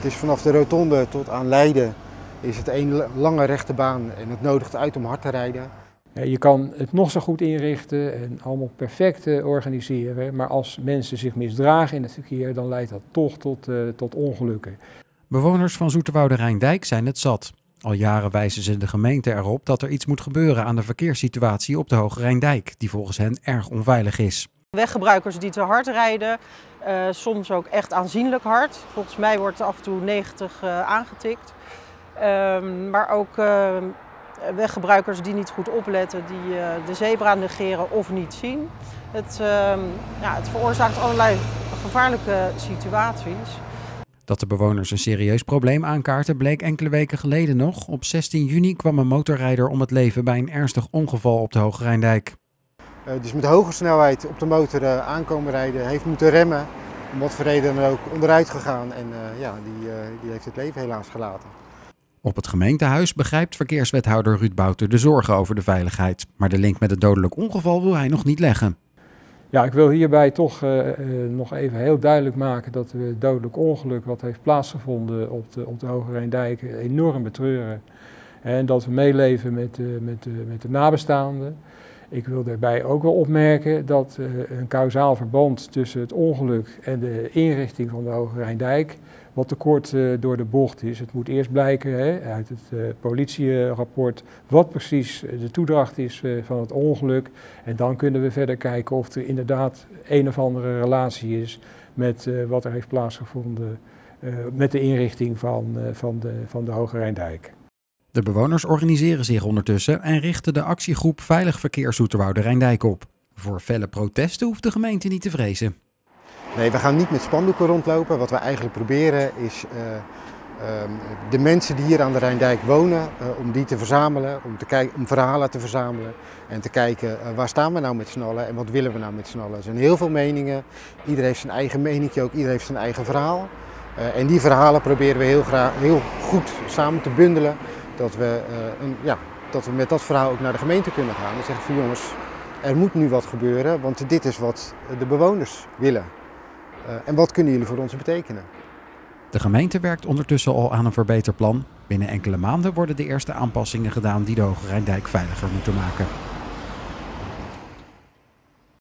Het is vanaf de rotonde tot aan Leiden is het één lange rechte baan en het nodigt uit om hard te rijden. Je kan het nog zo goed inrichten en allemaal perfect eh, organiseren, maar als mensen zich misdragen in het verkeer, dan leidt dat toch tot, uh, tot ongelukken. Bewoners van Zoeterwoude Rijndijk zijn het zat. Al jaren wijzen ze de gemeente erop dat er iets moet gebeuren aan de verkeerssituatie op de Hoge Rijndijk, die volgens hen erg onveilig is. Weggebruikers die te hard rijden, uh, soms ook echt aanzienlijk hard. Volgens mij wordt af en toe 90 uh, aangetikt. Uh, maar ook ehm, weggebruikers die niet goed opletten, die de zebra negeren of niet zien. Het, ehm, ja, het veroorzaakt allerlei gevaarlijke situaties. Dat de bewoners een serieus probleem aankaarten bleek enkele weken geleden nog. Op 16 juni kwam een motorrijder om het leven bij een ernstig ongeval op de Hoge Rijndijk. Uh, dus met hoge snelheid op de motor uh, aankomen rijden, heeft moeten remmen. Om wat voor reden dan ook onderuit gegaan en uh, ja, die, die heeft het leven helaas gelaten. Op het gemeentehuis begrijpt verkeerswethouder Ruud Bouter de zorgen over de veiligheid. Maar de link met het dodelijk ongeval wil hij nog niet leggen. Ja, ik wil hierbij toch uh, uh, nog even heel duidelijk maken dat we het dodelijk ongeluk wat heeft plaatsgevonden op de, op de Hoge Rijndijk enorm betreuren. En dat we meeleven met, uh, met, met de nabestaanden. Ik wil daarbij ook wel opmerken dat een kausaal verband tussen het ongeluk en de inrichting van de Hoge Rijndijk wat te kort uh, door de bocht is. Het moet eerst blijken hè, uit het uh, politierapport wat precies de toedracht is van het ongeluk. En dan kunnen we verder kijken of er inderdaad een of andere relatie is met wat er heeft plaatsgevonden met de inrichting van, van, de, van de Hoge Rijndijk. De bewoners organiseren zich ondertussen en richten de actiegroep Veilig Verkeer Zoeterwoude Rijndijk op. Voor felle protesten hoeft de gemeente niet te vrezen. Nee, we gaan niet met spandoeken rondlopen. Wat we eigenlijk proberen is uh, uh, de mensen die hier aan de Rijndijk wonen, uh, om die te verzamelen, om, te om verhalen te verzamelen en te kijken waar staan we nou met z'n allen en wat willen we nou met z'n allen. Er zijn heel veel meningen, iedereen heeft zijn eigen meningje ook, iedereen heeft zijn eigen verhaal. en die verhalen proberen we heel, heel goed samen te bundelen, dat we, een, ja, dat we met dat verhaal ook naar de gemeente kunnen gaan en zeggen van jongens, er moet nu wat gebeuren, want dit is wat de bewoners willen. Uh, en wat kunnen jullie voor ons betekenen? De gemeente werkt ondertussen al aan een verbeterplan. Binnen enkele maanden worden de eerste aanpassingen gedaan die de Hoge Rijndijk veiliger moeten maken.